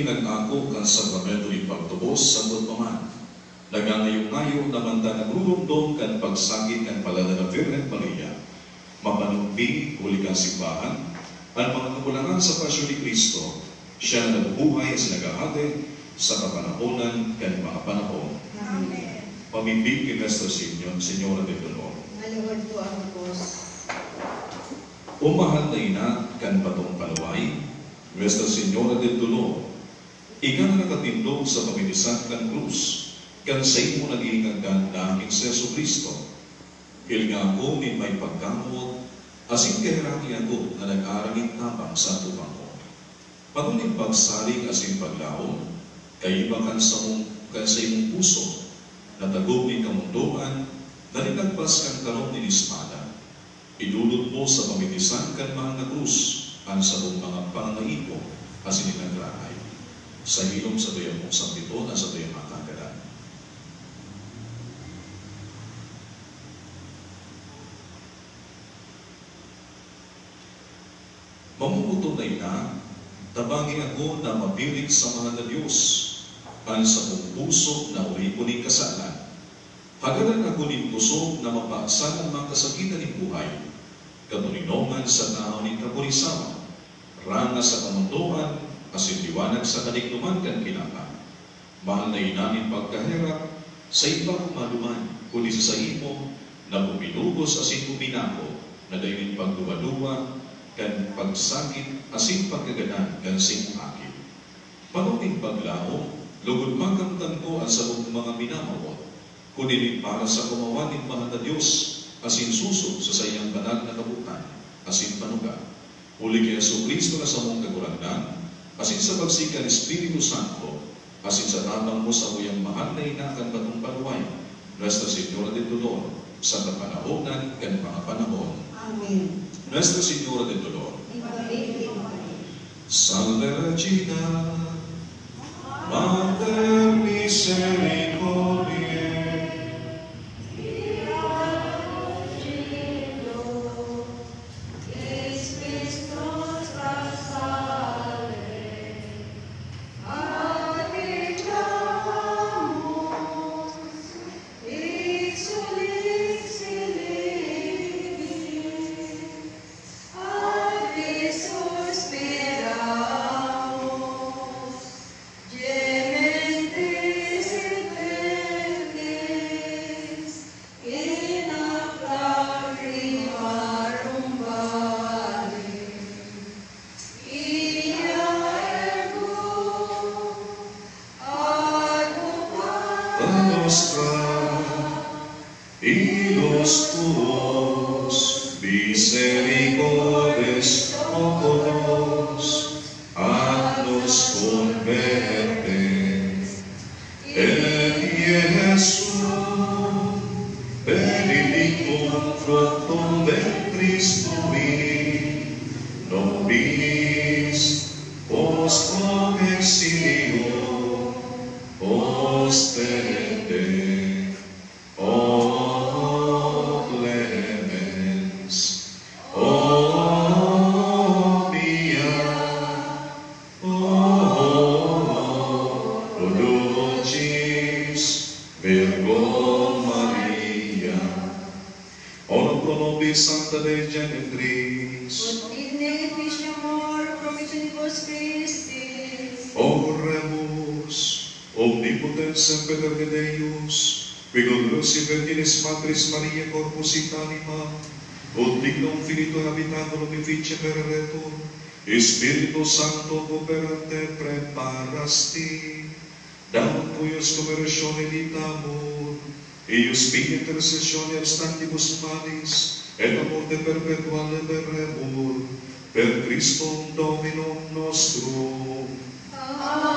pinag-ako ang sakramento ni pagtubos sa paman. Nagangayong-ngayo naman ta nagrurumdom kan pagsakit kan palada ng Virgen Maria. Mapanumbi, huli kang simbahan, ang mga kakulangan sa pasyon ni Kristo, siya na nabubuhay sa nagahati sa kapanahonan kan mga panahon. Amen. Pamimbing kay Nuestra Senyor, Senyora de Dolor. Maluwag po ang Diyos. Umahal na ina kan patong palaway, Nuestra Senyora del Dolor, ika na nakatindog sa paminisan kan krus, kan sa imo nag-iingagan na aking Seso Kristo. Il nga ako ni may pagkamot, asin kahiraki ako na nag-arangit tapang sa tupang ko. Patuloy pagsaling asin paglaon, kay iba kan sa mong kan sa imong puso, na tagog ni kamunduan, na linagpas kan karong ni Espada. Idulot mo sa pamitisan kan mga na krus, ang sa mong mga pangaipo, asin inagrahay. Sa hilom sa tuyang mong sampito na sa tuyang matagadan. Mamumutunay na, tabangin ako na mabirig sa mga na Diyos, ang sa mong puso na uri ko ni kasalan. Hagaran ako ni puso na mapaksan ang mga kasakitan ni buhay, kanuninongan sa tao ni kapulisawan, ranga sa kamunduan, asin liwanag sa kalignuman kan kinaka. Mahal na inanin pagkahirap, sa iba kumaluman, kundi sa imo, na bumilugos asin buminako, na dayon pagduwa-duwa, kan pagsakit asin pagkaganan kan sing akin. Panuting paglao, lugod magamtan ko ang sabong mga minamawot, kundi rin para sa kumawan ng mahal na Diyos, asin susog sa sayang banal na kabutan, asin panuga. Uli kay Yesu Kristo na sa mong kagurangan, asin sa pagsika ni Espiritu Santo, asin sa tabang mo sa uyang mahal na inakan batong panuway, Nuestra Señora de Dolor, sa kapanahonan kan mga panahon. Amen. Nuestra Señora de Dolor. Salve Regina, Mater Misericordiae, Dios tu voz, misericordes ojos, haznos convertir en Jesús, benedicto fruto de Cristo, mi nobis, os prego Maria. Ora pro nobis Santa Vergine Tris. Ut in nefis amor promisionibus Christis. Oremus, omnipotens et Pater Deus, qui gloriosi Virginis Patris Maria Corpus et Anima, ut dignum finitur habitandum vivice per retum, Spiritus Sancto operante preparasti. Dampu ius cum erosione vitamur, ius pide intercessione abstantibus panis, et amor morte perpetuale verremur, per Christum Dominum nostrum. Amen.